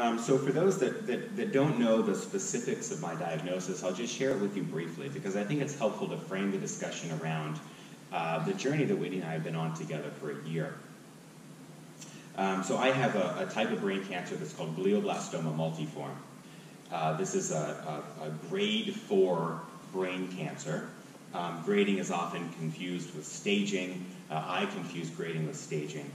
Um, so for those that, that, that, don't know the specifics of my diagnosis, I'll just share it with you briefly because I think it's helpful to frame the discussion around uh, the journey that Whitney and I have been on together for a year. Um, so I have a, a, type of brain cancer that's called glioblastoma multiforme. Uh, this is a, a, a, grade 4 brain cancer. Um, grading is often confused with staging. Uh, I confuse grading with staging.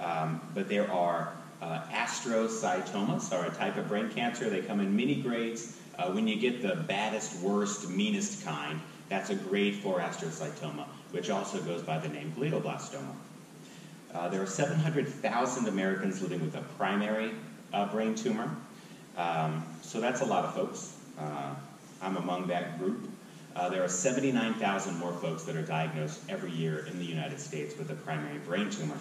Um, but there are uh, astrocytomas, are a type of brain cancer. They come in many grades. Uh, when you get the baddest, worst, meanest kind, that's a grade 4 astrocytoma, which also goes by the name glioblastoma. Uh, there are 700,000 Americans living with a primary uh, brain tumor. Um, so that's a lot of folks. Uh, I'm among that group. Uh, there are 79,000 more folks that are diagnosed every year in the United States with a primary brain tumor.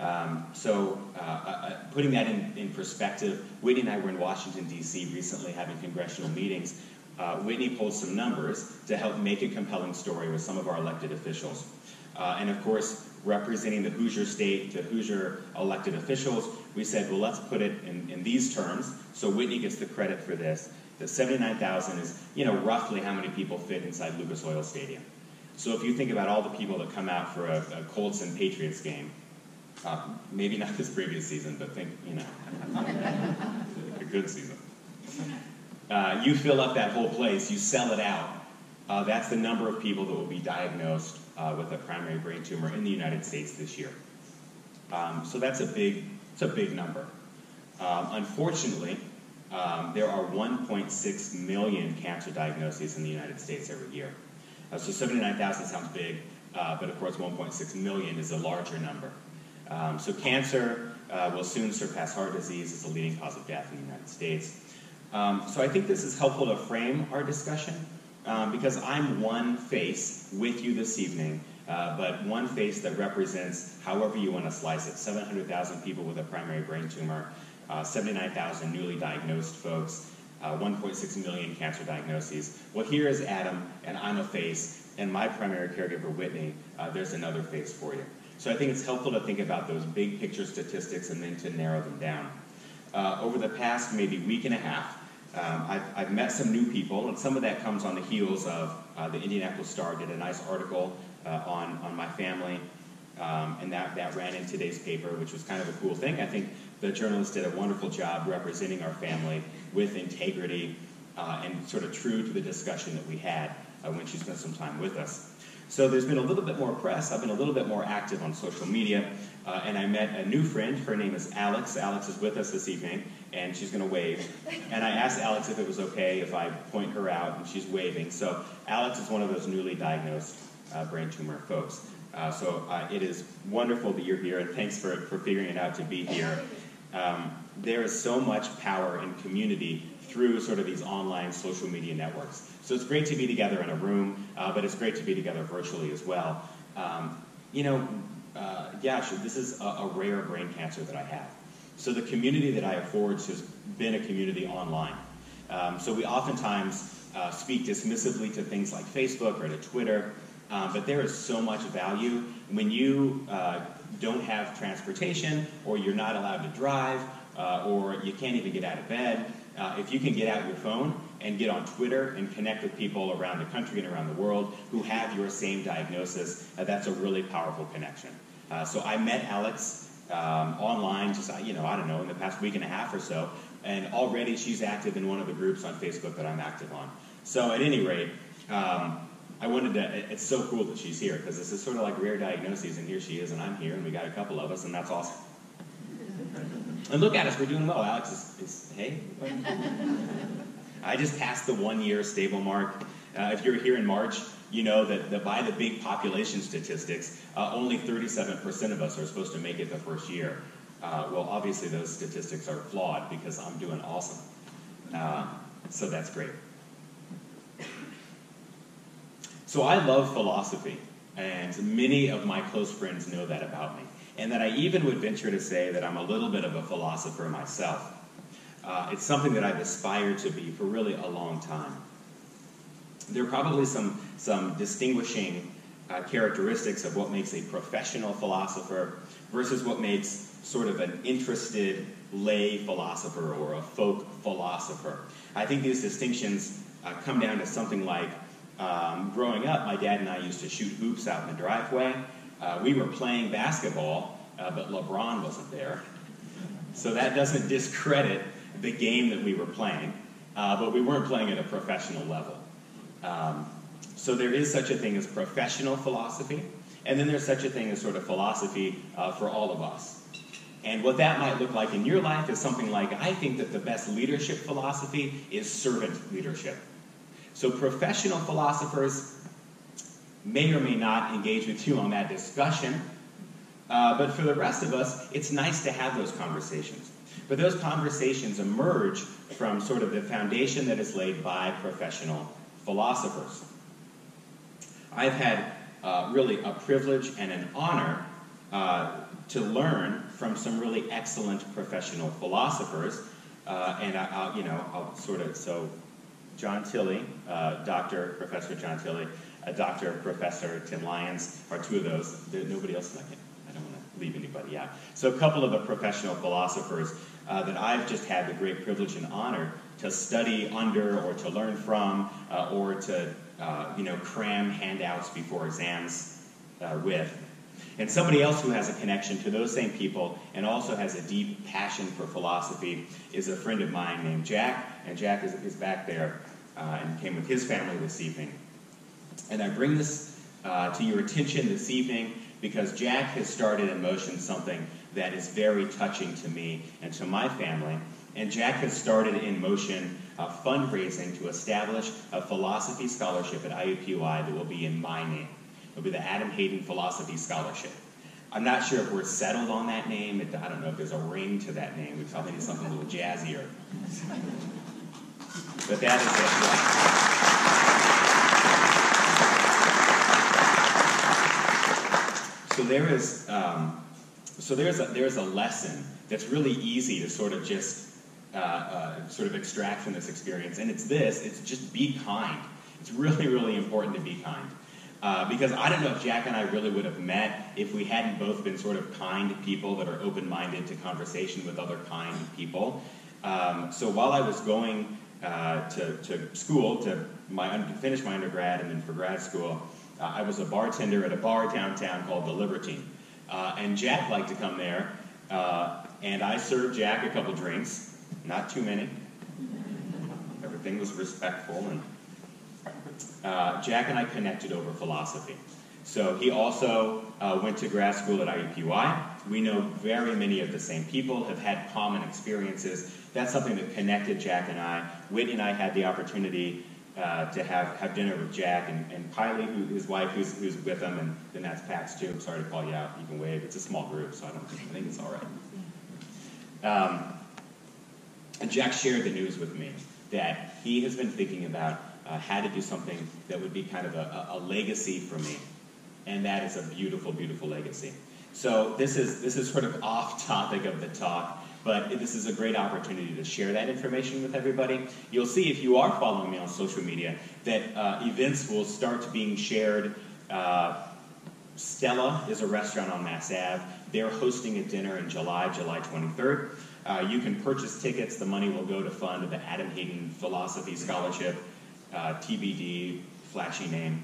Um, so, uh, uh, putting that in, in, perspective, Whitney and I were in Washington, D.C. recently having congressional meetings. Uh, Whitney pulled some numbers to help make a compelling story with some of our elected officials. Uh, and of course, representing the Hoosier state, the Hoosier elected officials, we said, well, let's put it in, in these terms. So Whitney gets the credit for this. The 79,000 is, you know, roughly how many people fit inside Lucas Oil Stadium. So if you think about all the people that come out for a, a Colts and Patriots game, uh, maybe not this previous season, but think, you know, a good season. Uh, you fill up that whole place, you sell it out. Uh, that's the number of people that will be diagnosed uh, with a primary brain tumor in the United States this year. Um, so that's a big, it's a big number. Um, unfortunately, um, there are 1.6 million cancer diagnoses in the United States every year. Uh, so 79,000 sounds big, uh, but of course 1.6 million is a larger number. Um, so cancer uh, will soon surpass heart disease as the leading cause of death in the United States. Um, so I think this is helpful to frame our discussion um, because I'm one face with you this evening, uh, but one face that represents however you want to slice it 700,000 people with a primary brain tumor, uh, 79,000 newly diagnosed folks, uh, 1.6 million cancer diagnoses. Well, here is Adam, and I'm a face, and my primary caregiver, Whitney, uh, there's another face for you. So I think it's helpful to think about those big picture statistics and then to narrow them down. Uh, over the past maybe week and a half, um, I've, I've, met some new people, and some of that comes on the heels of uh, the Indianapolis Star did a nice article uh, on, on my family, um, and that, that ran in today's paper, which was kind of a cool thing. I think the journalist did a wonderful job representing our family with integrity uh, and sort of true to the discussion that we had uh, when she spent some time with us. So there's been a little bit more press. I've been a little bit more active on social media. Uh, and I met a new friend. Her name is Alex. Alex is with us this evening, and she's going to wave. And I asked Alex if it was okay if I point her out, and she's waving. So Alex is one of those newly diagnosed uh, brain tumor folks. Uh, so uh, it is wonderful that you're here, and thanks for, for figuring it out to be here. Um, there is so much power in community through sort of these online social media networks. So it's great to be together in a room, uh, but it's great to be together virtually as well. Um, you know, uh, yeah, this is a, a, rare brain cancer that I have. So the community that I have forged has been a community online. Um, so we oftentimes uh, speak dismissively to things like Facebook or to Twitter, uh, but there is so much value when you uh, don't have transportation or you're not allowed to drive uh, or you can't even get out of bed uh, if you can get out your phone and get on Twitter and connect with people around the country and around the world who have your same diagnosis, uh, that's a really powerful connection. Uh, so I met Alex um, online, just uh, you know, I don't know, in the past week and a half or so, and already she's active in one of the groups on Facebook that I'm active on. So at any rate, um, I wanted to. It's so cool that she's here because this is sort of like rare diagnoses, and here she is, and I'm here, and we got a couple of us, and that's awesome. And look at us, we're doing well. Alex is, is hey. I just passed the one year stable mark. Uh, if you're here in March, you know that, that by the big population statistics, uh, only 37% of us are supposed to make it the first year. Uh, well, obviously, those statistics are flawed because I'm doing awesome. Uh, so that's great. So I love philosophy, and many of my close friends know that about me and that I even would venture to say that I'm a little bit of a philosopher myself. Uh, it's something that I've aspired to be for really a long time. There are probably some, some distinguishing uh, characteristics of what makes a professional philosopher versus what makes sort of an interested lay philosopher or a folk philosopher. I think these distinctions uh, come down to something like um, growing up, my dad and I used to shoot hoops out in the driveway. Uh, we were playing basketball, uh, but LeBron wasn't there. So that doesn't discredit the game that we were playing, uh, but we weren't playing at a professional level. Um, so there is such a thing as professional philosophy, and then there's such a thing as sort of philosophy uh, for all of us. And what that might look like in your life is something like I think that the best leadership philosophy is servant leadership. So professional philosophers may or may not engage with you on that discussion, uh, but for the rest of us, it's nice to have those conversations. But those conversations emerge from sort of the foundation that is laid by professional philosophers. I've had uh, really a privilege and an honor uh, to learn from some really excellent professional philosophers. Uh, and I, will you know, I'll sort of, so John Tilley, uh, Dr. Professor John Tilley, uh, Dr. Professor Tim Lyons are two of those. There, nobody else, I, I don't want to leave anybody out. So a couple of the professional philosophers uh, that I've just had the great privilege and honor to study under or to learn from uh, or to, uh, you know, cram handouts before exams uh, with. And somebody else who has a connection to those same people and also has a deep passion for philosophy is a friend of mine named Jack. And Jack is, is back there uh, and came with his family this evening. And I bring this uh, to your attention this evening because Jack has started in motion something that is very touching to me and to my family. And Jack has started in motion fundraising to establish a philosophy scholarship at IUPUI that will be in my name. It'll be the Adam Hayden Philosophy Scholarship. I'm not sure if we're settled on that name. I don't know if there's a ring to that name. We probably need something a little jazzier. But that is it. So there is, um, so there's a, there's a lesson that's really easy to sort of just uh, uh, sort of extract from this experience, and it's this: it's just be kind. It's really, really important to be kind. Uh, because I don't know if Jack and I really would have met if we hadn't both been sort of kind people that are open minded to conversation with other kind people. Um, so while I was going uh, to, to school to my, finish my undergrad and then for grad school, uh, I was a bartender at a bar downtown called the Libertine. Uh, and Jack liked to come there, uh, and I served Jack a couple drinks, not too many. Everything was respectful and uh, Jack and I connected over philosophy. So he also uh, went to grad school at IUPUI. We know very many of the same people, have had common experiences. That's something that connected Jack and I. Whitney and I had the opportunity uh, to have, have dinner with Jack and, and Kylie, who, his wife, who's, who's with him, and then that's Pat's too. I'm sorry to call you out. You can wave. It's a small group, so I don't I think it's all right. Um, and Jack shared the news with me that he has been thinking about uh, had to do something that would be kind of a, a, legacy for me. And that is a beautiful, beautiful legacy. So this is, this is sort of off topic of the talk, but this is a great opportunity to share that information with everybody. You'll see if you are following me on social media that uh, events will start being shared. Uh, Stella is a restaurant on Mass Ave. They're hosting a dinner in July, July 23rd. Uh, you can purchase tickets. The money will go to fund the Adam Hayden Philosophy Scholarship uh, TBD, flashy name.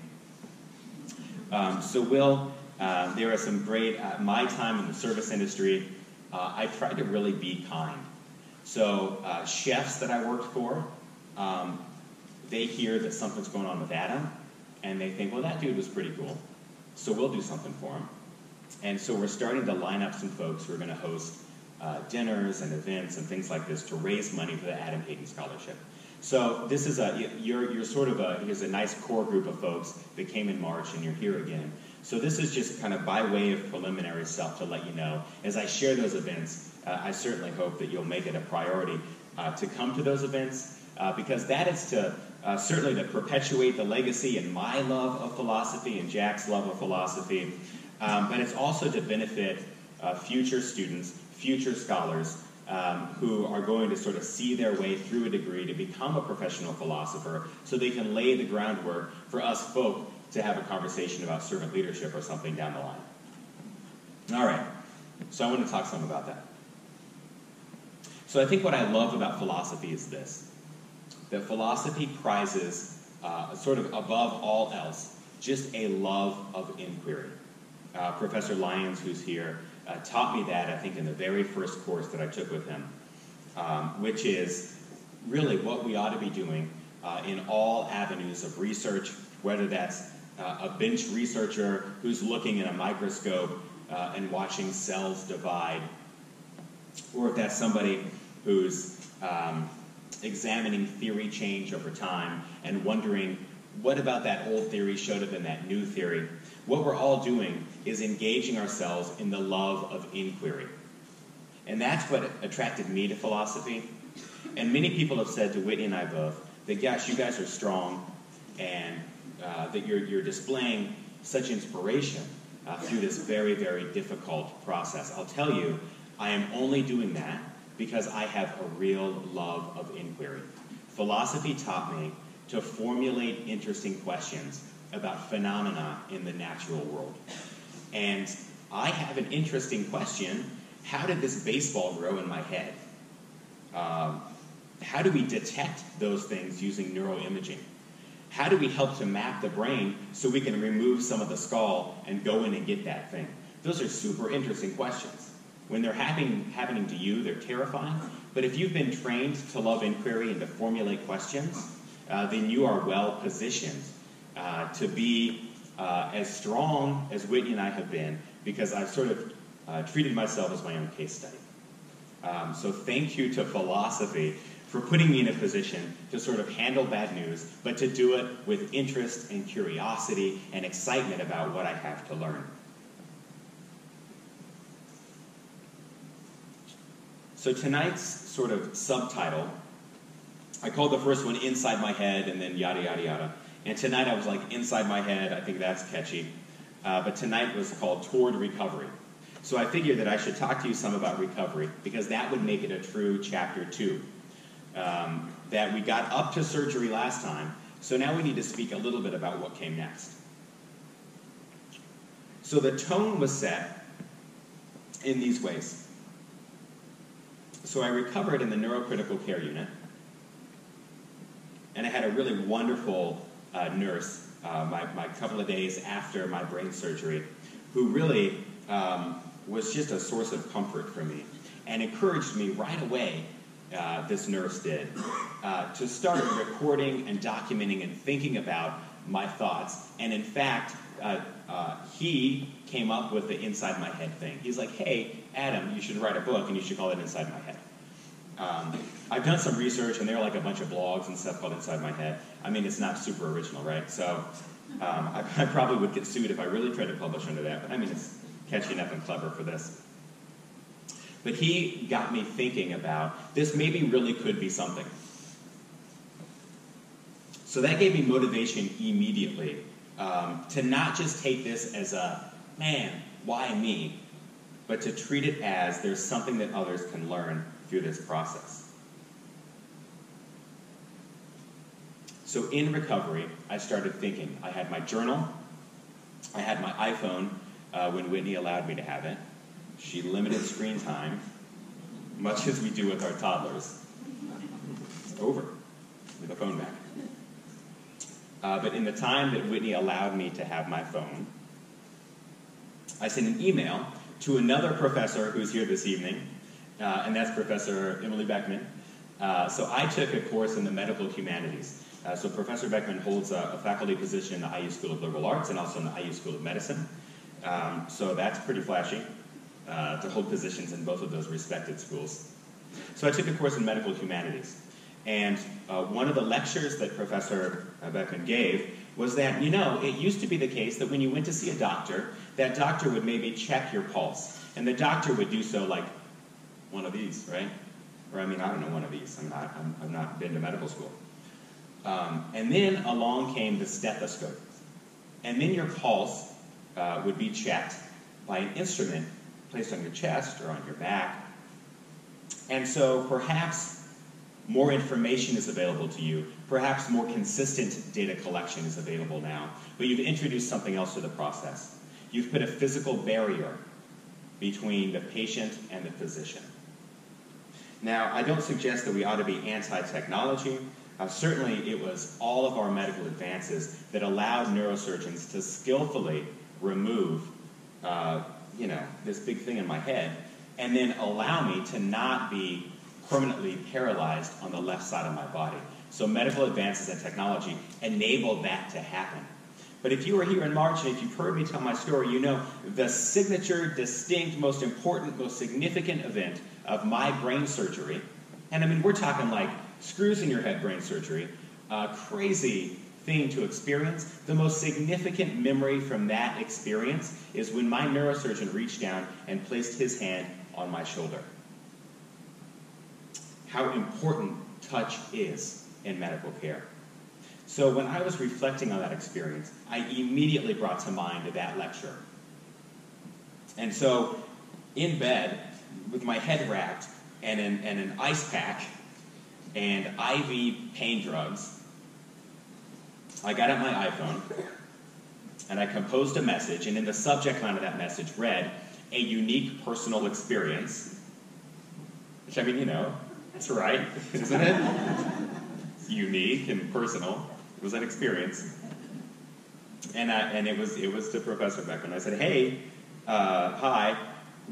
Um, so, Will, uh, there are some great, uh, my time in the service industry, uh, I tried to really be kind. So, uh, chefs that I worked for, um, they hear that something's going on with Adam, and they think, well, that dude was pretty cool. So, we'll do something for him. And so, we're starting to line up some folks who are going to host uh, dinners and events and things like this to raise money for the Adam Hayden Scholarship. So this is a you're you're sort of a here's a nice core group of folks that came in March and you're here again. So this is just kind of by way of preliminary stuff to let you know. As I share those events, uh, I certainly hope that you'll make it a priority uh, to come to those events uh, because that is to uh, certainly to perpetuate the legacy and my love of philosophy and Jack's love of philosophy, um, but it's also to benefit uh, future students, future scholars um, who are going to sort of see their way through a degree to become a professional philosopher so they can lay the groundwork for us folk to have a conversation about servant leadership or something down the line. All right, so I want to talk some about that. So I think what I love about philosophy is this that philosophy prizes, uh, sort of above all else, just a love of inquiry. Uh, Professor Lyons, who's here, uh, taught me that, I think, in the very first course that I took with him, um, which is really what we ought to be doing uh, in all avenues of research, whether that's uh, a bench researcher who's looking in a microscope uh, and watching cells divide, or if that's somebody who's um, examining theory change over time and wondering what about that old theory showed up in that new theory. What we're all doing is engaging ourselves in the love of inquiry. And that's what attracted me to philosophy. And many people have said to Whitney and I both that, yes, you guys are strong and uh, that you're, you're displaying such inspiration uh, through this very, very difficult process. I'll tell you, I am only doing that because I have a real love of inquiry. Philosophy taught me to formulate interesting questions about phenomena in the natural world. And I have an interesting question. How did this baseball grow in my head? Um, how do we detect those things using neuroimaging? How do we help to map the brain so we can remove some of the skull and go in and get that thing? Those are super interesting questions. When they're happening, happening to you, they're terrifying. But if you've been trained to love inquiry and to formulate questions, uh, then you are well positioned uh, to be uh, as strong as Whitney and I have been because I've sort of uh, treated myself as my own case study. Um, so thank you to philosophy for putting me in a position to sort of handle bad news, but to do it with interest and curiosity and excitement about what I have to learn. So tonight's sort of subtitle, I called the first one Inside My Head and then yada, yada, yada. And tonight I was like, Inside My Head, I think that's catchy. Uh, but tonight was called Toward Recovery. So I figured that I should talk to you some about recovery because that would make it a true chapter two um, that we got up to surgery last time, so now we need to speak a little bit about what came next. So the tone was set in these ways. So I recovered in the neurocritical care unit, and I had a really wonderful uh, nurse uh, my, my couple of days after my brain surgery who really um, was just a source of comfort for me and encouraged me right away uh, this nurse did, uh, to start recording and documenting and thinking about my thoughts. And in fact, uh, uh, he came up with the inside my head thing. He's like, hey, Adam, you should write a book and you should call it Inside My Head. Um, I've done some research and there are like a bunch of blogs and stuff called Inside My Head. I mean, it's not super original, right? So um, I, I probably would get sued if I really tried to publish under that, but I mean, it's catchy enough and clever for this. But he got me thinking about this maybe really could be something. So that gave me motivation immediately um, to not just take this as a, man, why me? But to treat it as there's something that others can learn through this process. So in recovery, I started thinking. I had my journal, I had my iPhone uh, when Whitney allowed me to have it. She limited screen time, much as we do with our toddlers. Over. With the phone back. Uh, but in the time that Whitney allowed me to have my phone, I sent an email to another professor who's here this evening, uh, and that's Professor Emily Beckman. Uh, so I took a course in the medical humanities. Uh, so Professor Beckman holds a, a, faculty position in the IU School of Liberal Arts and also in the IU School of Medicine. Um, so that's pretty flashy uh, to hold positions in both of those respected schools. So I took a course in medical humanities. And uh, one of the lectures that Professor Beckman gave was that, you know, it used to be the case that when you went to see a doctor, that doctor would maybe check your pulse. And the doctor would do so like one of these, right? Or I mean, I don't know one of these. I'm not, I'm, I've not been to medical school. Um, and then along came the stethoscope. And then your pulse uh, would be checked by an instrument placed on your chest or on your back. And so perhaps more information is available to you. Perhaps more consistent data collection is available now. But you've introduced something else to the process. You've put a physical barrier between the patient and the physician. Now, I don't suggest that we ought to be anti technology. Uh, certainly, it was all of our medical advances that allowed neurosurgeons to skillfully remove, uh, you know, this big thing in my head, and then allow me to not be permanently paralyzed on the left side of my body. So, medical advances and technology enabled that to happen. But if you were here in March and if you've heard me tell my story, you know the signature, distinct, most important, most significant event of my brain surgery, and I mean, we're talking like screws in your head brain surgery, a crazy thing to experience. The most significant memory from that experience is when my neurosurgeon reached down and placed his hand on my shoulder. How important touch is in medical care. So when I was reflecting on that experience, I immediately brought to mind that lecture. And so in bed, with my head wrapped and an, and an ice pack and IV pain drugs, I got out my iPhone and I composed a message, and in the subject line of that message read, a unique personal experience. Which, I mean, you know, that's right, isn't it? unique and personal. Was an experience. And, I, and it, was, it was to Professor Beckman. I said, hey, uh, hi,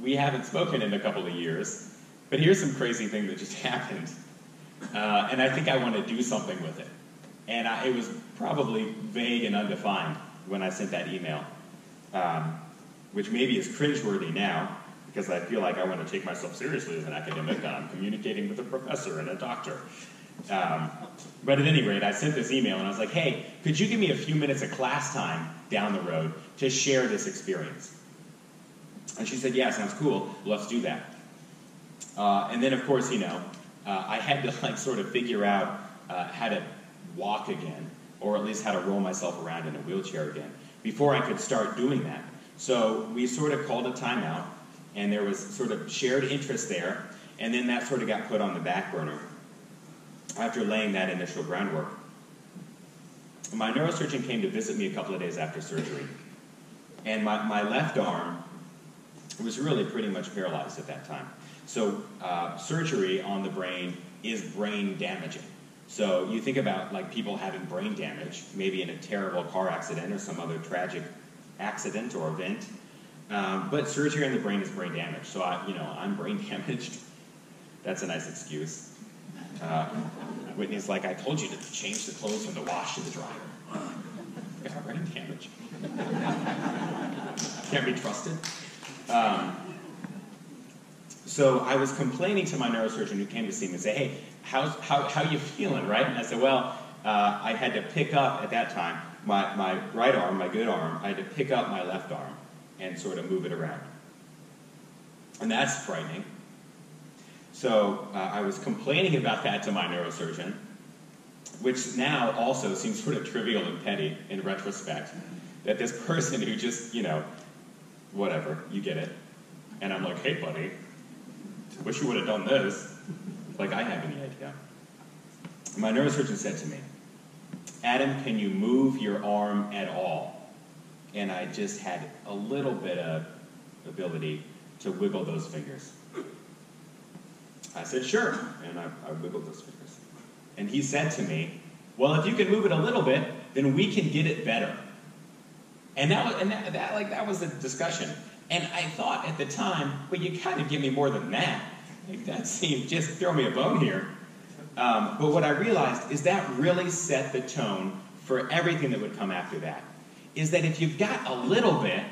we haven't spoken in a couple of years, but here's some crazy thing that just happened. Uh, and I think I want to do something with it. And I, it was probably vague and undefined when I sent that email, um, which maybe is cringeworthy now, because I feel like I want to take myself seriously as an academic, I'm communicating with a professor and a doctor. Um, but at any rate, I sent this email and I was like, hey, could you give me a few minutes of class time down the road to share this experience? And she said, yeah, sounds cool. Let's do that. Uh, and then, of course, you know, uh, I had to like sort of figure out uh, how to walk again, or at least how to roll myself around in a wheelchair again, before I could start doing that. So we sort of called a timeout, and there was sort of shared interest there, and then that sort of got put on the back burner after laying that initial groundwork. My neurosurgeon came to visit me a couple of days after surgery. And my, my left arm was really pretty much paralyzed at that time. So uh, surgery on the brain is brain damaging. So you think about like people having brain damage, maybe in a terrible car accident or some other tragic accident or event. Um, but surgery on the brain is brain damage. So I, you know, I'm brain damaged. That's a nice excuse. Uh, Whitney's like, I told you to change the clothes from the wash to the dryer. Got brain damage. Can't be trusted. Um, so I was complaining to my neurosurgeon who came to see me and say, hey, how's, how, how you feeling, right? And I said, well, uh, I had to pick up, at that time, my, my right arm, my good arm, I had to pick up my left arm and sort of move it around. And that's frightening. So uh, I was complaining about that to my neurosurgeon, which now also seems sort of trivial and petty in retrospect. That this person who just, you know, whatever, you get it. And I'm like, hey, buddy, wish you would have done this. Like I have any idea. My neurosurgeon said to me, Adam, can you move your arm at all? And I just had a little bit of ability to wiggle those fingers. I said, sure. And I, I wiggled those fingers. And he said to me, well, if you can move it a little bit, then we can get it better. And that was, and that, that like that was the discussion. And I thought at the time, well, you kind of give me more than that. Like that seemed just throw me a bone here. Um, but what I realized is that really set the tone for everything that would come after that. Is that if you've got a little bit,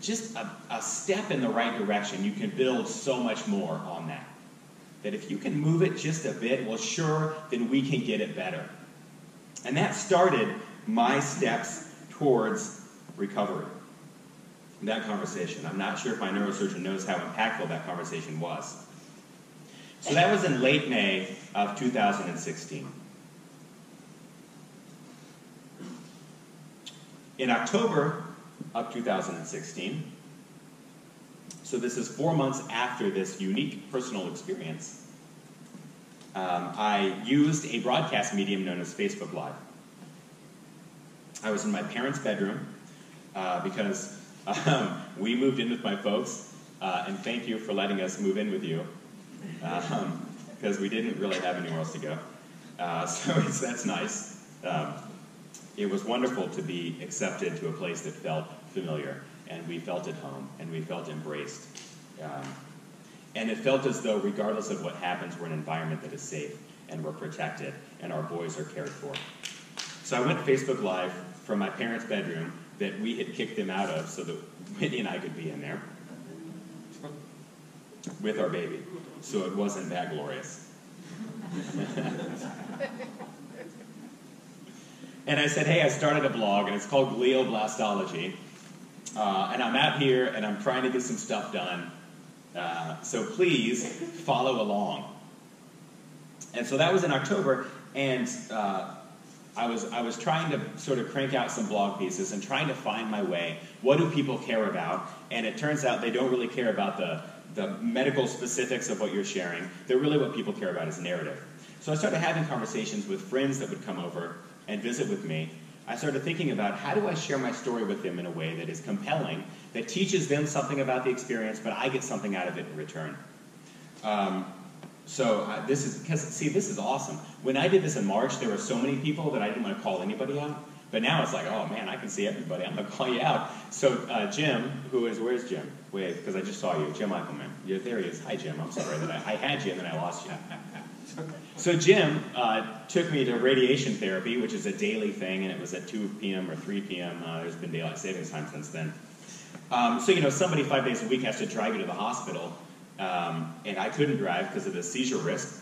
just a, a step in the right direction, you can build so much more on that that if you can move it just a bit, well, sure, then we can get it better. And that started my steps towards recovery. That conversation. I'm not sure if my neurosurgeon knows how impactful that conversation was. So that was in late May of 2016. In October of 2016, so this is four months after this unique personal experience. Um, I used a broadcast medium known as Facebook Live. I was in my parents' bedroom uh, because um, we moved in with my folks, uh, and thank you for letting us move in with you. because um, we didn't really have anywhere else to go. Uh, so that's nice. Um, it was wonderful to be accepted to a place that felt familiar, and we felt at home, and we felt embraced. Um, and it felt as though, regardless of what happens, we're in an environment that is safe, and we're protected, and our boys are cared for. So I went Facebook Live from my parents' bedroom that we had kicked them out of so that Whitney and I could be in there with our baby. So it wasn't that glorious. and I said, hey, I started a blog, and it's called Glioblastology. Uh, and I'm out here, and I'm trying to get some stuff done. Uh, so please follow along. And so that was in October, and uh, I was I was trying to sort of crank out some blog pieces and trying to find my way. What do people care about? And it turns out they don't really care about the the medical specifics of what you're sharing. They're really what people care about is narrative. So I started having conversations with friends that would come over and visit with me. I started thinking about how do I share my story with them in a way that is compelling, that teaches them something about the experience, but I get something out of it in return. Um, so this is because see, this is awesome. When I did this in March, there were so many people that I didn't want to call anybody out. But now it's like, oh man, I can see everybody. I'm gonna call you out. So uh, Jim, who is where's Jim? Wait, because I just saw you, Jim Eichelman. Yeah, there he is. Hi Jim. I'm sorry that I, I had you and then I lost you. So Jim uh, took me to radiation therapy, which is a daily thing, and it was at 2 p.m. or 3 p.m. Uh, there's been daylight savings time since then. Um, so you know, somebody five days a week has to drive you to the hospital um, and I couldn't drive because of the seizure risk.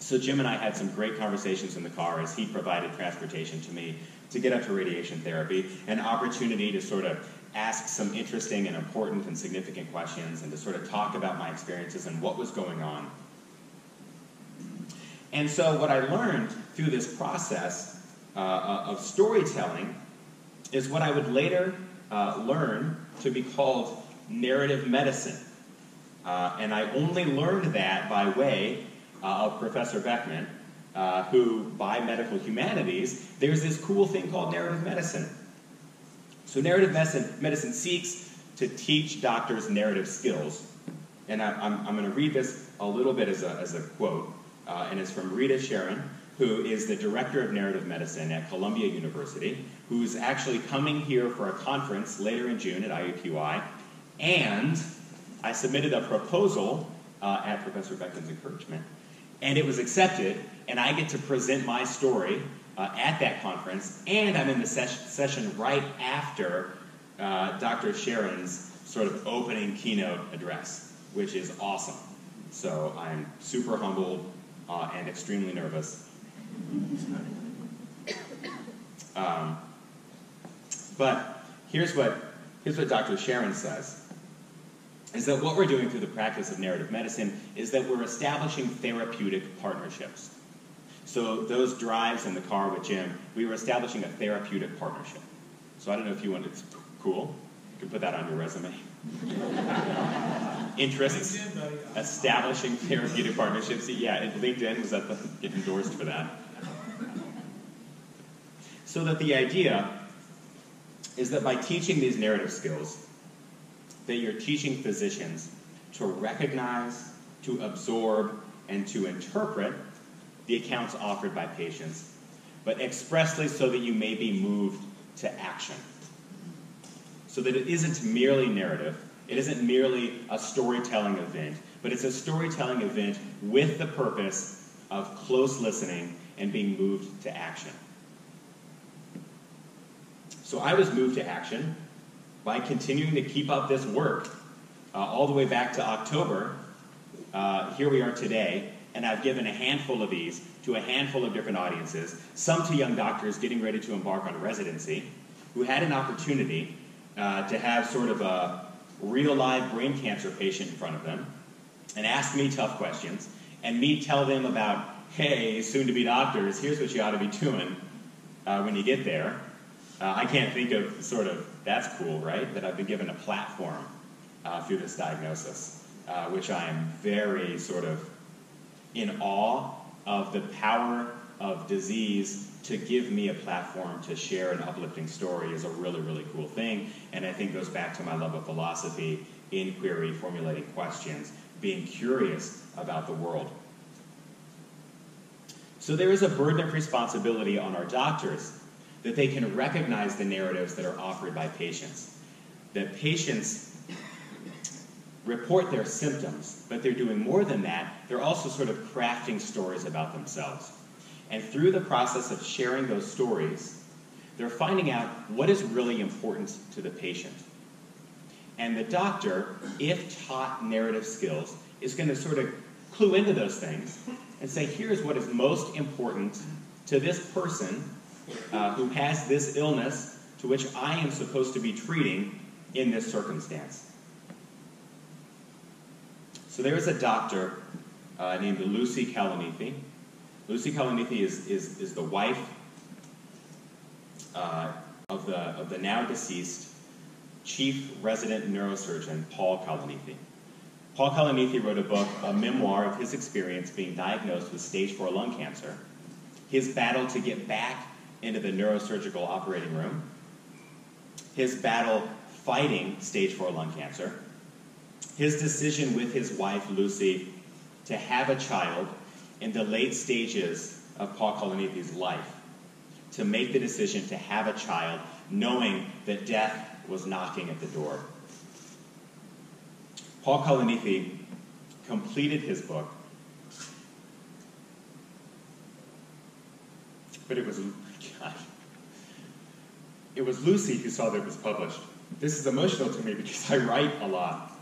So Jim and I had some great conversations in the car as he provided transportation to me to get up to radiation therapy, an opportunity to sort of ask some interesting and important and significant questions and to sort of talk about my experiences and what was going on. And so, what I learned through this process uh, uh of storytelling is what I would later uh, learn to be called narrative medicine. Uh, and I only learned that by way uh, of Professor Beckman, uh, who, by medical humanities, there's this cool thing called narrative medicine. So, narrative medicine, medicine seeks to teach doctors narrative skills. And I, am going to read this a little bit as a, as a quote, uh, and it's from Rita Charon, who is the director of narrative medicine at Columbia University, who's actually coming here for a conference later in June at IUPUI, and I submitted a proposal uh, at Professor Beckman's encouragement, and it was accepted, and I get to present my story uh, at that conference, and I'm in the ses- session right after uh, Dr. Charon's sort of opening keynote address, which is awesome. So I'm super humbled uh, and extremely nervous. Um, but here's what, here's what Dr. Charon says is that what we're doing through the practice of narrative medicine is that we're establishing therapeutic partnerships. So those drives in the car with Jim, we were establishing a therapeutic partnership. So I don't know if you want to, cool, you can put that on your resume. Interests, establishing therapeutic partnerships. Yeah, LinkedIn was at the, get endorsed for that. So that the idea is that by teaching these narrative skills, that you're teaching physicians to recognize, to absorb, and to interpret the accounts offered by patients, but expressly so that you may be moved to action. So that it isn't merely narrative, it isn't merely a storytelling event, but it's a storytelling event with the purpose of close listening and being moved to action. So I was moved to action by continuing to keep up this work uh, all the way back to October. Uh, here we are today, and I've given a handful of these to a handful of different audiences, some to young doctors getting ready to embark on residency, who had an opportunity uh, to have sort of a real live brain cancer patient in front of them and ask me tough questions, and me tell them about, hey, soon to be doctors, here's what you ought to be doing uh, when you get there. Uh, I can't think of sort of, that's cool, right? That I've been given a platform uh, through this diagnosis, uh, which I am very sort of in awe of the power of disease to give me a platform to share an uplifting story is a really, really cool thing. And I think goes back to my love of philosophy, inquiry, formulating questions, being curious about the world. So there is a burden of responsibility on our doctors that they can recognize the narratives that are offered by patients. That patients report their symptoms, but they're doing more than that. They're also sort of crafting stories about themselves. And through the process of sharing those stories, they're finding out what is really important to the patient. And the doctor, if taught narrative skills, is going to sort of clue into those things and say, here's what is most important to this person uh, who has this illness to which I am supposed to be treating in this circumstance. So there is a doctor uh, named Lucy Kalanithi. Lucy Kalanithi is, is, is the wife uh, of, the, of the now deceased chief resident neurosurgeon, Paul Kalanithi. Paul Kalanithi wrote a book, a memoir of his experience being diagnosed with stage 4 lung cancer, his battle to get back into the neurosurgical operating room, his battle fighting stage 4 lung cancer, his decision with his wife Lucy to have a child in the late stages of Paul Kalanithi's life, to make the decision to have a child knowing that death was knocking at the door. Paul Kalanithi completed his book, but it was, God, it was Lucy who saw that it was published. This is emotional to me because I write a lot.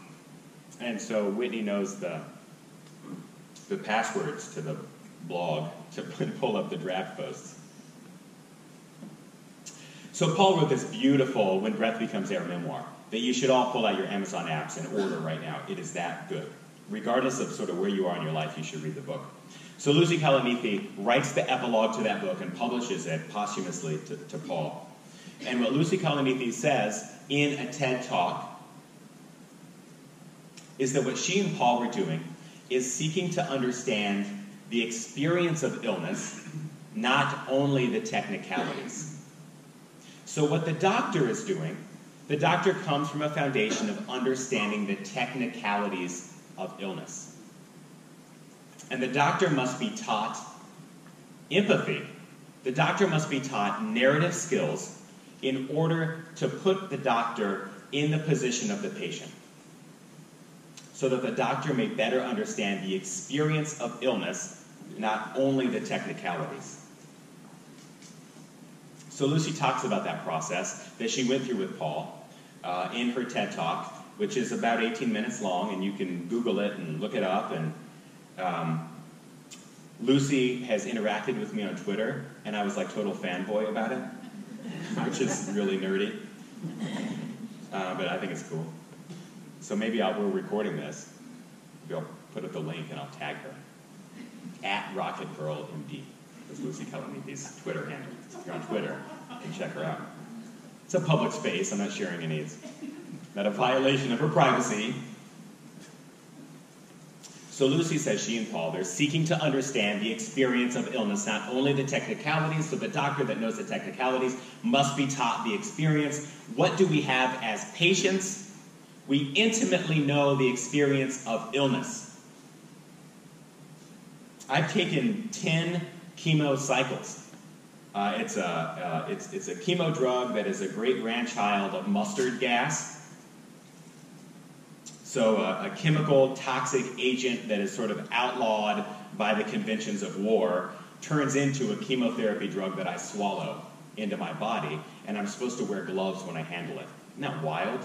And so Whitney knows the, the passwords to the blog to pull up the draft posts. So Paul wrote this beautiful When Breath Becomes Air memoir that you should all pull out your Amazon apps and order right now. It is that good. Regardless of sort of where you are in your life, you should read the book. So Lucy Kalanithi writes the epilogue to that book and publishes it posthumously to, to Paul. And what Lucy Kalanithi says in a TED talk is that what she and Paul were doing is seeking to understand the experience of illness, not only the technicalities. So, what the doctor is doing, the doctor comes from a foundation of understanding the technicalities of illness. And the doctor must be taught empathy. The doctor must be taught narrative skills in order to put the doctor in the position of the patient so that the doctor may better understand the experience of illness, not only the technicalities. So Lucy talks about that process that she went through with Paul uh, in her TED Talk, which is about 18 minutes long, and you can Google it and look it up. And um, Lucy has interacted with me on Twitter, and I was like total fanboy about it, which is really nerdy. Uh, but I think it's cool. So maybe I'll, we're recording this. Maybe I'll put up the link and I'll tag her. At Rocket Girl MD. is Lucy Kalanithi's Twitter handle. If you're on Twitter, you can check her out. It's a public space. I'm not sharing any. It's not a violation of her privacy. So Lucy says she and Paul, they're seeking to understand the experience of illness, not only the technicalities, so the doctor that knows the technicalities must be taught the experience. What do we have as patients? We intimately know the experience of illness. I've taken 10 chemo cycles. Uh, it's, a, uh, it's, it's a chemo drug that is a great grandchild of mustard gas. So, uh, a chemical toxic agent that is sort of outlawed by the conventions of war turns into a chemotherapy drug that I swallow into my body, and I'm supposed to wear gloves when I handle it. Isn't that wild?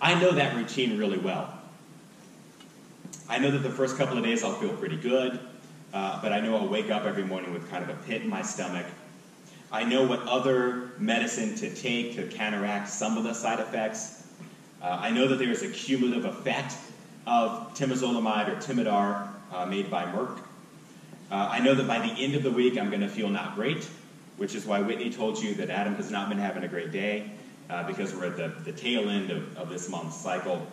I know that routine really well. I know that the first couple of days I'll feel pretty good, uh, but I know I'll wake up every morning with kind of a pit in my stomach. I know what other medicine to take to counteract some of the side effects. Uh, I know that there is a cumulative effect of temozolomide or Temodar uh, made by Merck. Uh, I know that by the end of the week I'm going to feel not great, which is why Whitney told you that Adam has not been having a great day uh, because we're at the, the tail end of, of this month's cycle.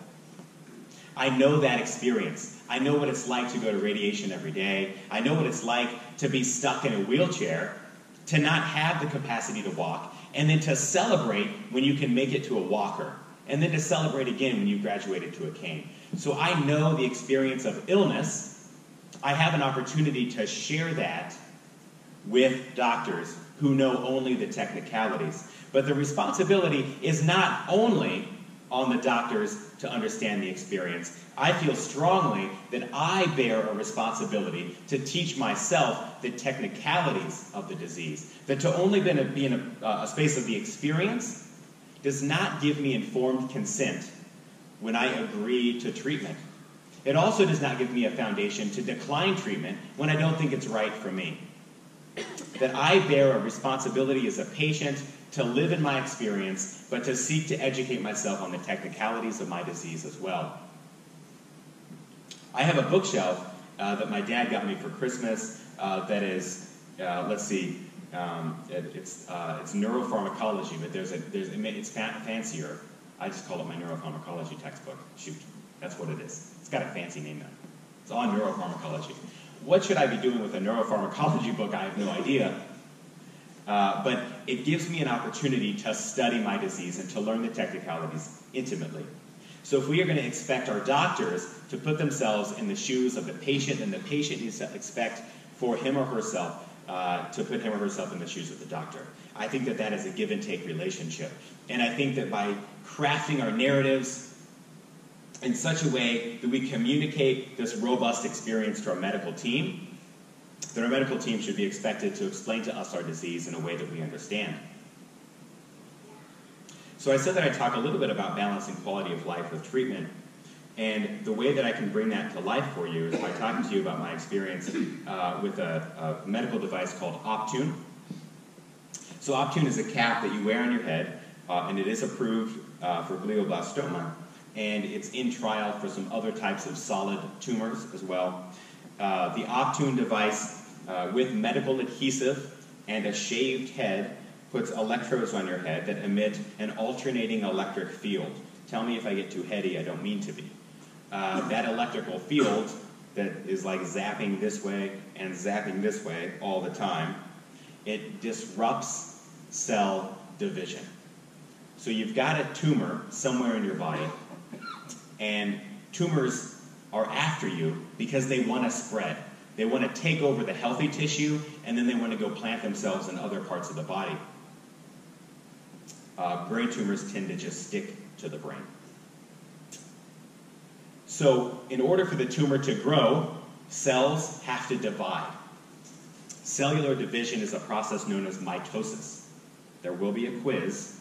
I know that experience. I know what it's like to go to radiation every day. I know what it's like to be stuck in a wheelchair, to not have the capacity to walk, and then to celebrate when you can make it to a walker, and then to celebrate again when you graduated to a cane. So I know the experience of illness. I have an opportunity to share that with doctors who know only the technicalities. But the responsibility is not only on the doctors to understand the experience. I feel strongly that I bear a responsibility to teach myself the technicalities of the disease. That to only be in a, uh, a space of the experience does not give me informed consent when I agree to treatment. It also does not give me a foundation to decline treatment when I don't think it's right for me. That I bear a responsibility as a patient to live in my experience, but to seek to educate myself on the technicalities of my disease as well. I have a bookshelf uh, that my dad got me for Christmas uh, that is, uh, let's see, um, it, it's, uh, it's neuropharmacology, but there's a, there's, it's fa- fancier. I just call it my neuropharmacology textbook. Shoot, that's what it is. It's got a fancy name now. It's on neuropharmacology. What should I be doing with a neuropharmacology book? I have no idea. Uh, but it gives me an opportunity to study my disease and to learn the technicalities intimately. So if we are going to expect our doctors to put themselves in the shoes of the patient, then the patient needs to expect for him or herself uh, to put him or herself in the shoes of the doctor. I think that that is a give and take relationship. And I think that by crafting our narratives in such a way that we communicate this robust experience to our medical team, our medical team should be expected to explain to us our disease in a way that we understand. So I said that I'd talk a little bit about balancing quality of life with treatment. And the way that I can bring that to life for you is by talking to you about my experience uh, with a, a, medical device called Optune. So Optune is a cap that you wear on your head, uh, and it is approved uh, for glioblastoma, and it's in trial for some other types of solid tumors as well. Uh, the Optune device uh, with medical adhesive and a shaved head puts electrodes on your head that emit an alternating electric field. Tell me if I get too heady, I don't mean to be. Uh, that electrical field that is like zapping this way and zapping this way all the time, it disrupts cell division. So you've got a tumor somewhere in your body, and tumors are after you because they want to spread. They want to take over the healthy tissue, and then they want to go plant themselves in other parts of the body. Uh, brain tumors tend to just stick to the brain. So, in order for the tumor to grow, cells have to divide. Cellular division is a process known as mitosis. There will be a quiz.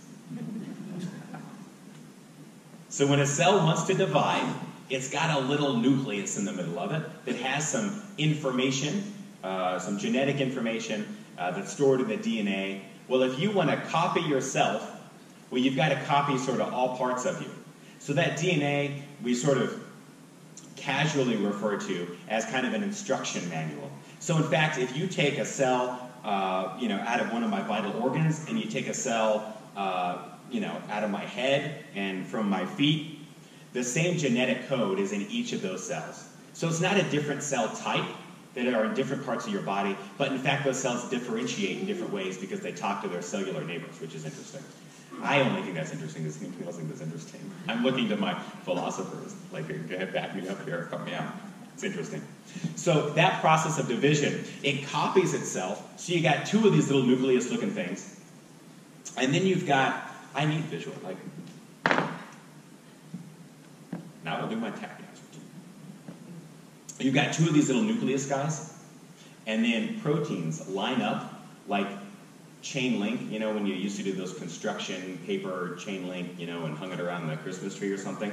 so, when a cell wants to divide, it's got a little nucleus in the middle of it that has some information, uh, some genetic information uh, that's stored in the DNA. Well, if you want to copy yourself, well, you've got to copy sort of all parts of you. So that DNA we sort of casually refer to as kind of an instruction manual. So in fact, if you take a cell, uh, you know, out of one of my vital organs, and you take a cell, uh, you know, out of my head and from my feet, the same genetic code is in each of those cells. So it's not a different cell type that are in different parts of your body, but in fact those cells differentiate in different ways because they talk to their cellular neighbors, which is interesting. I only think that's interesting. Does anybody else think that's interesting? I'm looking to my philosophers, like, back me up here, help me out. It's interesting. So that process of division, it copies itself. So you got two of these little nucleus-looking things, and then you've got. I need visual. Like my You've got two of these little nucleus guys, and then proteins line up like chain link, you know, when you used to do those construction paper chain link, you know, and hung it around the Christmas tree or something.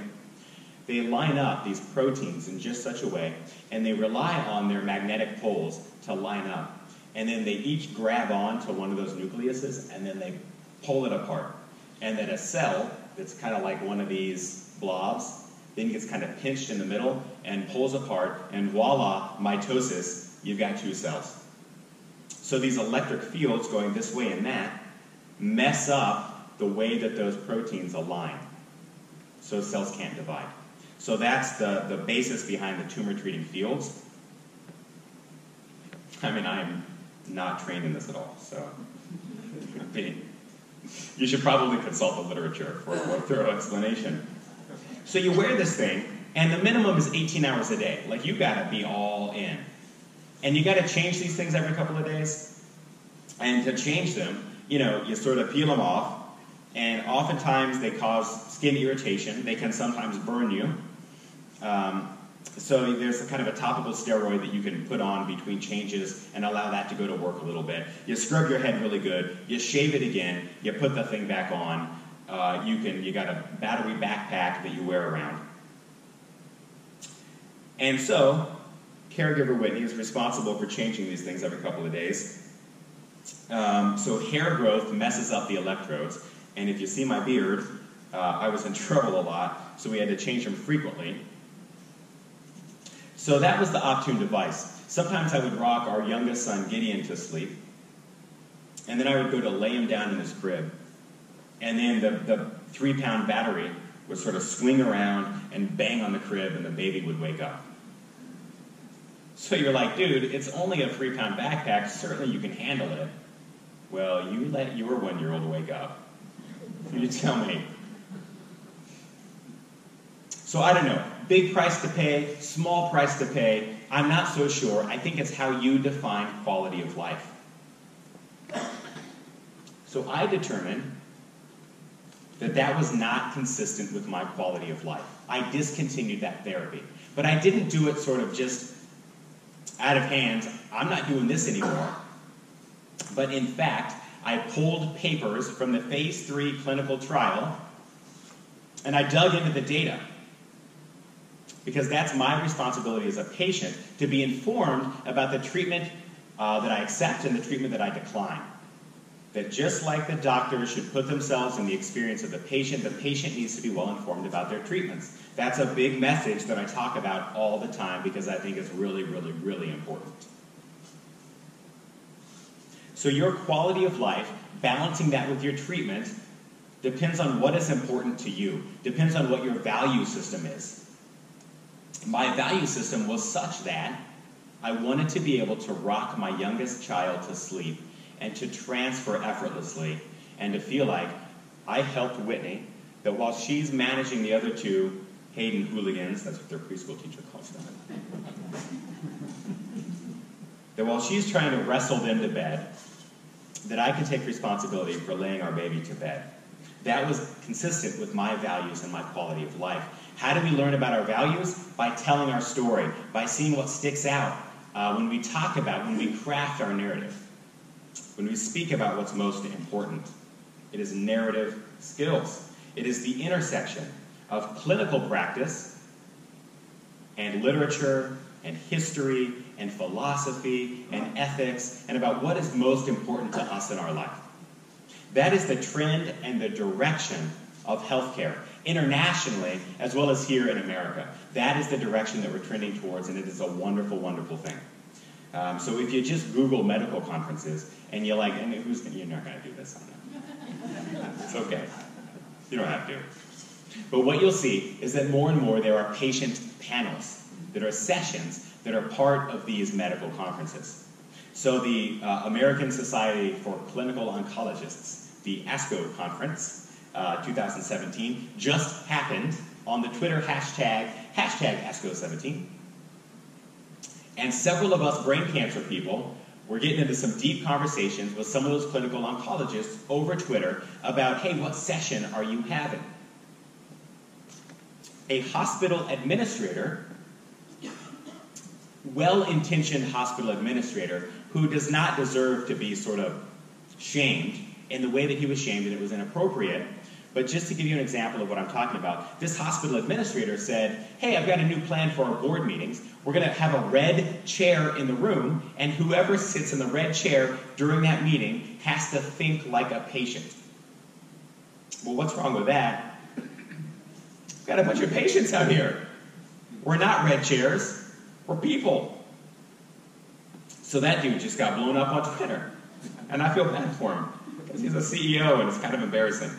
They line up these proteins in just such a way, and they rely on their magnetic poles to line up. And then they each grab on to one of those nucleuses, and then they pull it apart. And then a cell that's kind of like one of these blobs then gets kind of pinched in the middle and pulls apart, and voila, mitosis, you've got two cells. So these electric fields going this way and that mess up the way that those proteins align. So cells can't divide. So that's the, the basis behind the tumor treating fields. I mean, I'm not trained in this at all, so you should probably consult the literature for a more thorough explanation. So you wear this thing, And the minimum is 18 hours a day. Like, you gotta be all in. And you gotta change these things every couple of days. And to change them, you know, you sort of peel them off, and oftentimes they cause skin irritation. They can sometimes burn you. Um, so there's a kind of a topical steroid that you can put on between changes and allow that to go to work a little bit. You scrub your head really good. You shave it again. You put the thing back on. Uh, you can. You got a battery backpack that you wear around. And so, caregiver Whitney is responsible for changing these things every couple of days. Um, so hair growth messes up the electrodes, and if you see my beard, uh, I was in trouble a lot, so we had to change them frequently. So that was the Optune device. Sometimes I would rock our youngest son, Gideon, to sleep. And then I would go to lay him down in his crib. And then the, the three pound battery would sort of swing around and bang on the crib, and the baby would wake up. So you're like, dude, it's only a three pound backpack. Certainly you can handle it. Well, you let your one year old wake up. You tell me. So I don't know. Big price to pay, small price to pay. I'm not so sure. I think it's how you define quality of life. So I determined that that was not consistent with my quality of life. I discontinued that therapy. But I didn't do it sort of just out of hand. I'm not doing this anymore. But in fact, I pulled papers from the phase three clinical trial and I dug into the data because that's my responsibility as a patient to be informed about the treatment uh, that I accept and the treatment that I decline. That just like the doctors should put themselves in the experience of the patient, the patient needs to be well informed about their treatments. That's a big message that I talk about all the time because I think it's really, really, really important. So, your quality of life, balancing that with your treatment, depends on what is important to you, depends on what your value system is my value system was such that I wanted to be able to rock my youngest child to sleep and to transfer effortlessly and to feel like I helped Whitney, that while she's managing the other two Hayden hooligans, that's what their preschool teacher calls them, that while she's trying to wrestle them to bed, that I can take responsibility for laying our baby to bed. That was consistent with my values and my quality of life. How do we learn about our values? By telling our story, by seeing what sticks out uh, when we talk about, when we craft our narrative, when we speak about what's most important. It is narrative skills. It is the intersection of clinical practice and literature and history and philosophy and ethics and about what is most important to us in our life. That is the trend and the direction of healthcare internationally as well as here in America. That is the direction that we're trending towards, and it is a wonderful, wonderful thing. Um, so if you just Google medical conferences and you're like, and who's you're not going to do this, It's okay. You don't have to. But what you'll see is that more and more there are patient panels that are sessions that are part of these medical conferences. So the uh, American Society for Clinical Oncologists, the ASCO conference, uh, 2017 just happened on the Twitter hashtag, hashtag ASCO17. And several of us brain cancer people were getting into some deep conversations with some of those clinical oncologists over Twitter about, hey, what session are you having? A hospital administrator, well intentioned hospital administrator, who does not deserve to be sort of shamed in the way that he was shamed and it was inappropriate, but just to give you an example of what I'm talking about, this hospital administrator said, Hey, I've got a new plan for our board meetings. We're going to have a red chair in the room, and whoever sits in the red chair during that meeting has to think like a patient. Well, what's wrong with that? We've got a bunch of patients out here. We're not red chairs, we're people. So that dude just got blown up on Twitter. And I feel bad for him because he's a CEO and it's kind of embarrassing.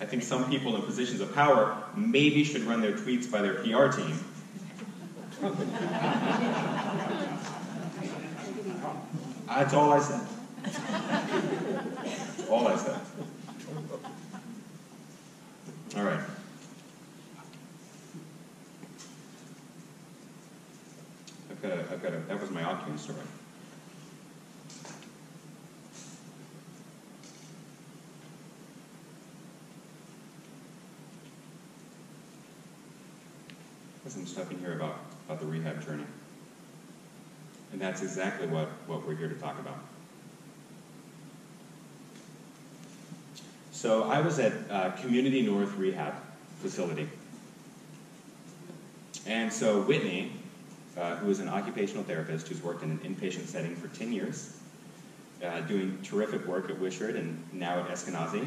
I think some people in positions of power maybe should run their tweets by their PR team. That's all I said. All I said. All right. I've got a, I've got a, that was my Optune story. There's some stuff in here about, about the rehab journey. And that's exactly what, what we're here to talk about. So I was at uh, Community North Rehab Facility. And so Whitney, uh, who is an occupational therapist who's worked in an inpatient setting for 10 years, uh, doing terrific work at Wishard and now at Eskenazi.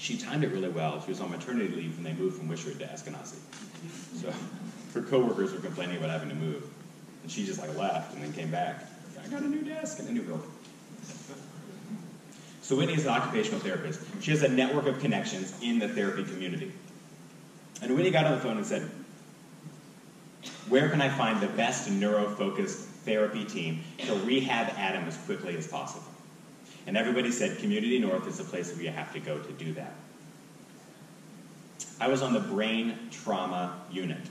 She timed it really well. She was on maternity leave when they moved from Wishard to Eskenazi. So her coworkers were complaining about having to move. And she just like left and then came back. I got a new desk and a new building. So Whitney is an occupational therapist. She has a network of connections in the therapy community. And Whitney got on the phone and said, where can I find the best neuro-focused therapy team to rehab Adam as quickly as possible? And everybody said Community North is the place where you have to go to do that. I was on the brain trauma unit.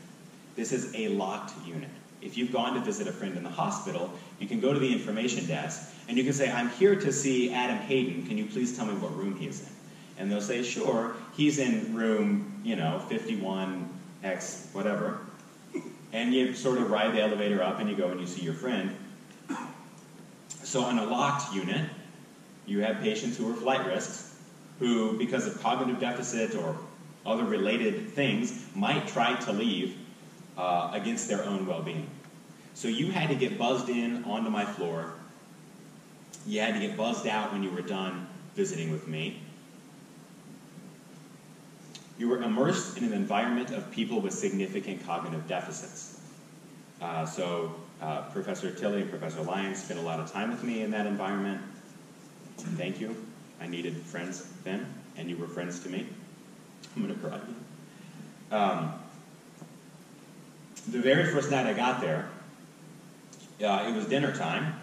This is a locked unit. If you've gone to visit a friend in the hospital, you can go to the information desk and you can say, I'm here to see Adam Hayden. Can you please tell me what room he is in? And they'll say, sure, he's in room, you know, 51X, whatever. And you sort of ride the elevator up and you go and you see your friend. So on a locked unit, you have patients who are flight risks, who, because of cognitive deficit or other related things, might try to leave uh, against their own well-being. So you had to get buzzed in onto my floor. You had to get buzzed out when you were done visiting with me. You were immersed in an environment of people with significant cognitive deficits. Uh, so uh, Professor Tilley and Professor Lyons spent a lot of time with me in that environment. Thank you. I needed friends then, and you were friends to me. I'm going to cry. Um, the very first night I got there, uh, it was dinner time,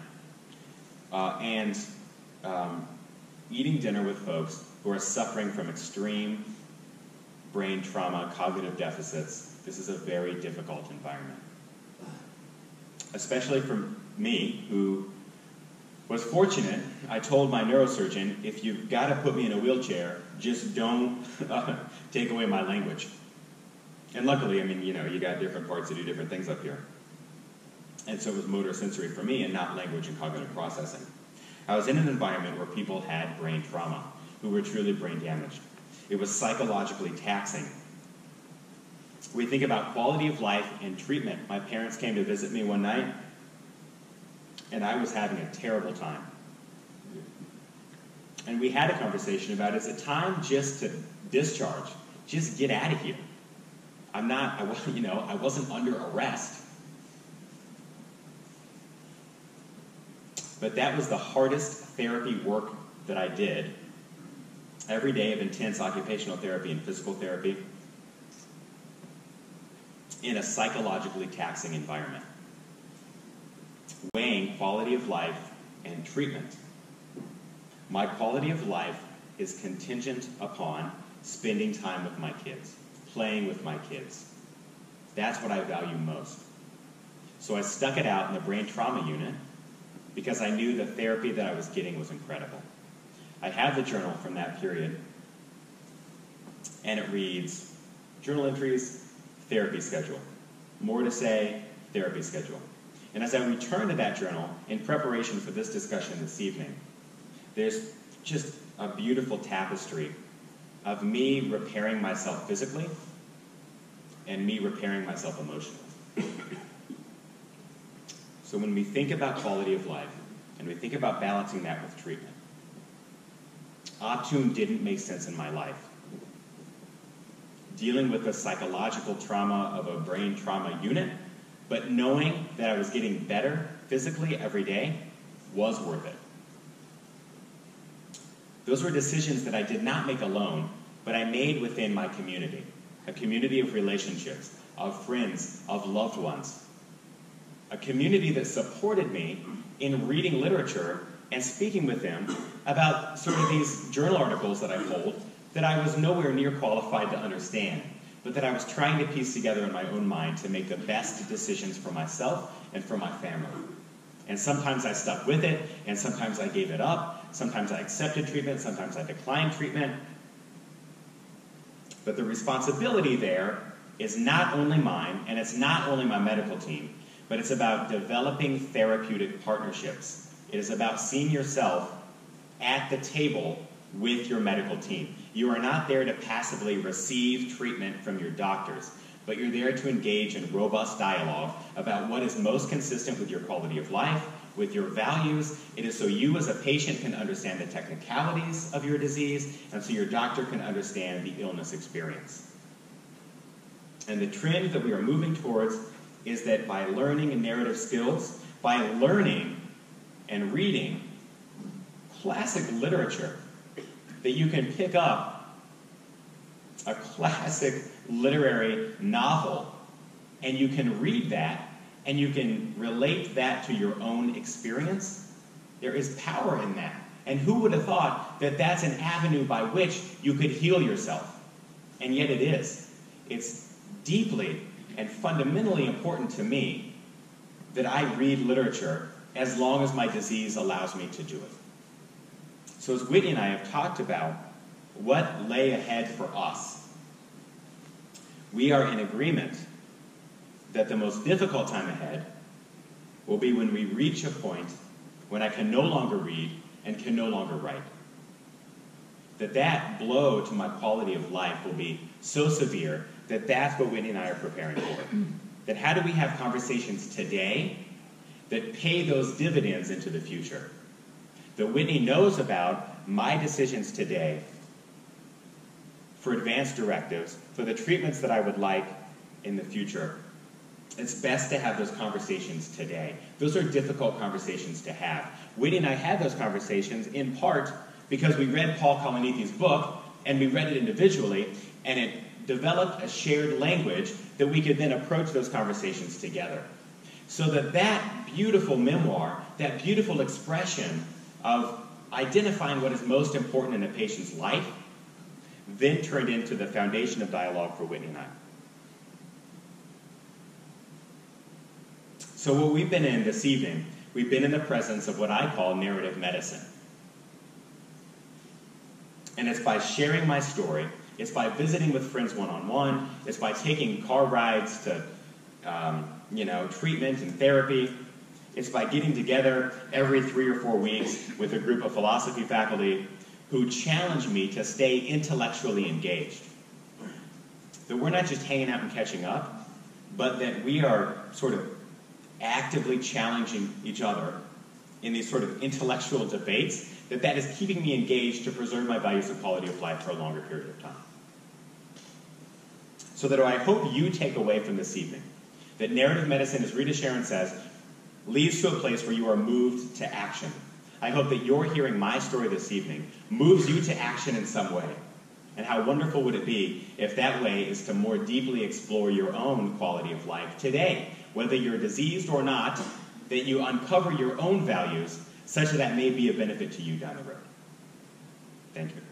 uh, and um, eating dinner with folks who are suffering from extreme brain trauma, cognitive deficits, this is a very difficult environment. Especially for me, who was fortunate, I told my neurosurgeon, if you've got to put me in a wheelchair, just don't uh, take away my language. And luckily, I mean, you know, you got different parts that do different things up here. And so it was motor sensory for me and not language and cognitive processing. I was in an environment where people had brain trauma, who were truly brain damaged. It was psychologically taxing. We think about quality of life and treatment. My parents came to visit me one night, and I was having a terrible time. And we had a conversation about is it time just to discharge? Just get out of here. I'm not, I, you know, I wasn't under arrest. But that was the hardest therapy work that I did. Every day of intense occupational therapy and physical therapy in a psychologically taxing environment. Weighing quality of life and treatment. My quality of life is contingent upon spending time with my kids, playing with my kids. That's what I value most. So I stuck it out in the brain trauma unit because I knew the therapy that I was getting was incredible. I have the journal from that period, and it reads journal entries, therapy schedule. More to say, therapy schedule. And as I return to that journal in preparation for this discussion this evening, there's just a beautiful tapestry of me repairing myself physically and me repairing myself emotionally. so when we think about quality of life and we think about balancing that with treatment, Optune didn't make sense in my life. Dealing with the psychological trauma of a brain trauma unit, but knowing that I was getting better physically every day was worth it. Those were decisions that I did not make alone, but I made within my community a community of relationships, of friends, of loved ones. A community that supported me in reading literature and speaking with them about sort of these journal articles that I pulled that I was nowhere near qualified to understand. But that I was trying to piece together in my own mind to make the best decisions for myself and for my family. And sometimes I stuck with it, and sometimes I gave it up. Sometimes I accepted treatment, sometimes I declined treatment. But the responsibility there is not only mine, and it's not only my medical team, but it's about developing therapeutic partnerships. It is about seeing yourself at the table with your medical team. You are not there to passively receive treatment from your doctors, but you're there to engage in robust dialogue about what is most consistent with your quality of life, with your values. It is so you as a patient can understand the technicalities of your disease, and so your doctor can understand the illness experience. And the trend that we are moving towards is that by learning narrative skills, by learning and reading classic literature, that you can pick up a classic literary novel and you can read that and you can relate that to your own experience. There is power in that. And who would have thought that that's an avenue by which you could heal yourself? And yet it is. It's deeply and fundamentally important to me that I read literature as long as my disease allows me to do it. So, as Whitney and I have talked about what lay ahead for us, we are in agreement that the most difficult time ahead will be when we reach a point when I can no longer read and can no longer write. That that blow to my quality of life will be so severe that that's what Whitney and I are preparing for. That how do we have conversations today that pay those dividends into the future? That Whitney knows about my decisions today for advanced directives, for the treatments that I would like in the future. It's best to have those conversations today. Those are difficult conversations to have. Whitney and I had those conversations in part because we read Paul Kalanithi's book and we read it individually, and it developed a shared language that we could then approach those conversations together. So that that beautiful memoir, that beautiful expression of identifying what is most important in a patient's life, then turned into the foundation of dialogue for Whitney and I. So, what we've been in this evening, we've been in the presence of what I call narrative medicine. And it's by sharing my story, it's by visiting with friends one on one, it's by taking car rides to, um, you know, treatment and therapy, it's by getting together every three or four weeks with a group of philosophy faculty who challenge me to stay intellectually engaged. That we're not just hanging out and catching up, but that we are sort of actively challenging each other in these sort of intellectual debates, that that is keeping me engaged to preserve my values and quality of life for a longer period of time. So that I hope you take away from this evening that narrative medicine, as Rita Charon says, leads to a place where you are moved to action. I hope that your hearing my story this evening moves you to action in some way. And how wonderful would it be if that way is to more deeply explore your own quality of life today, whether you're diseased or not, that you uncover your own values such that that may be a benefit to you down the road. Thank you.